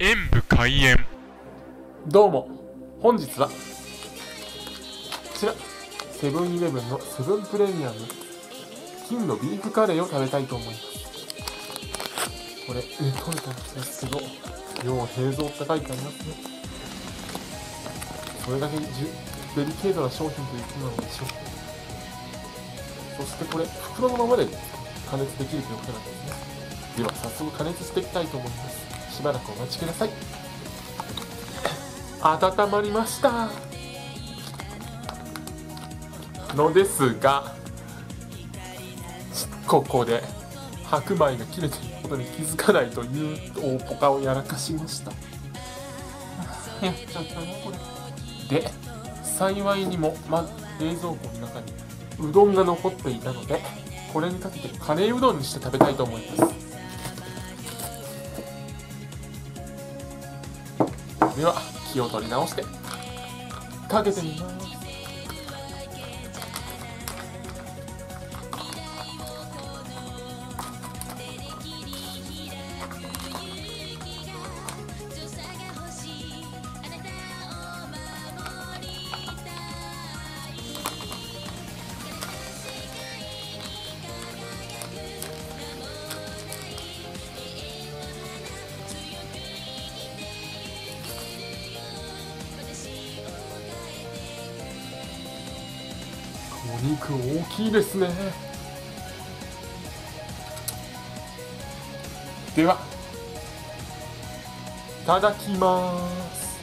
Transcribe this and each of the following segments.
演武開演。どうも本日はこちらセブンイレブンのセブンプレミアム金のビーフカレーを食べたいと思います。これレトルトですけど量平蔵って書いてありますね。それだけデリケートな商品ということなのでしょう。そしてこれ袋のままで加熱できるということなんですね。では早速加熱していきたいと思います。しばらくお待ちください。温まりました。のですがここで白米が切れていることに気づかないという大ポカをやらかしました。やっちゃったねこれ。で幸いにも、ま、冷蔵庫の中にうどんが残っていたのでこれにかけてカレーうどんにして食べたいと思いますでは気を取り直してかけてみます。お肉大きいですね。ではいただきます。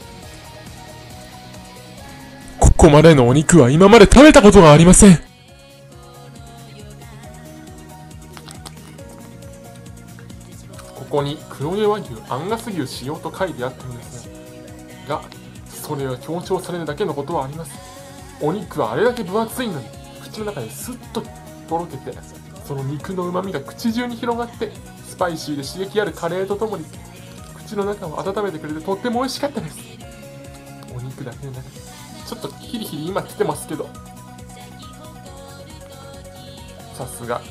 ここまでのお肉は今まで食べたことがありません。ここに黒毛和牛アンガス牛使用と書いてあったんですがそれは強調されるだけのことはあります。お肉はあれだけ分厚いのに口の中でスッととろけてその肉のうまみが口中に広がってスパイシーで刺激あるカレーとともに口の中を温めてくれてとっても美味しかったです。お肉だけでなくちょっとヒリヒリ今来てますけど。さすが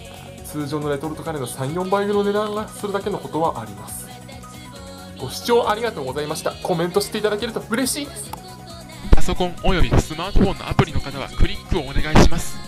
通常のレトルトカレーの34倍の値段がするだけのことはあります。ご視聴ありがとうございました。コメントしていただけると嬉しいです。パソコンおよびスマートフォンのアプリの方はクリックをお願いします。